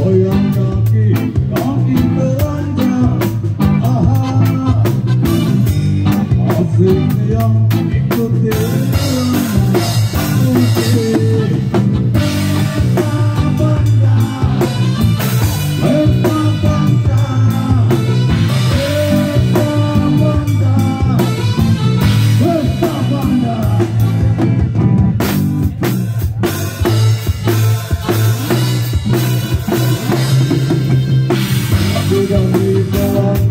我愿。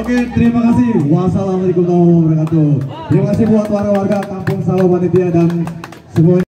Oke, terima kasih. Wassalamualaikum warahmatullahi wabarakatuh. Terima kasih buat warga-warga Kampung Salau dan semuanya.